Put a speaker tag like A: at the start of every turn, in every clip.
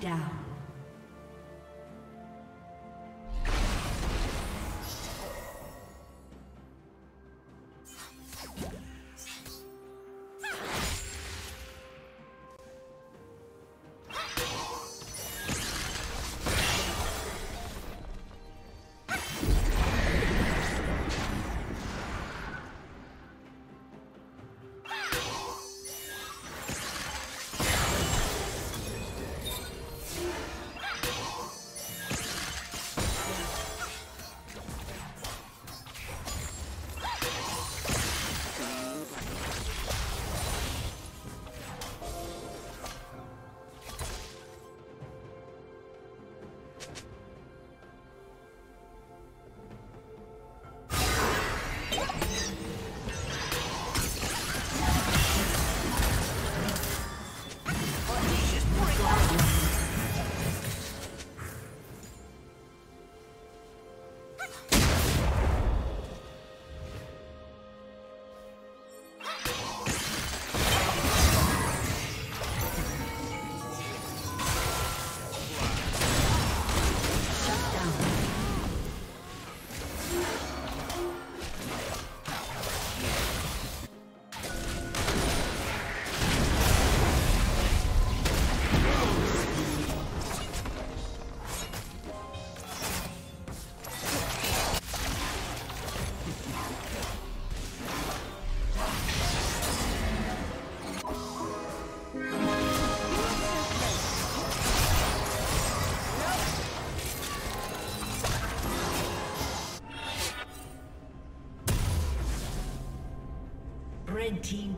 A: down.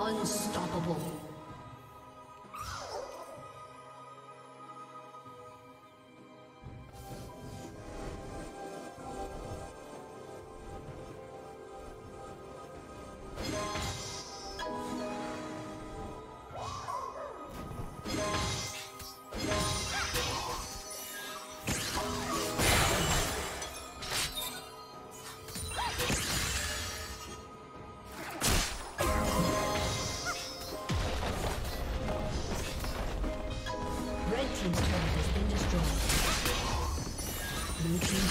A: Unstoppable.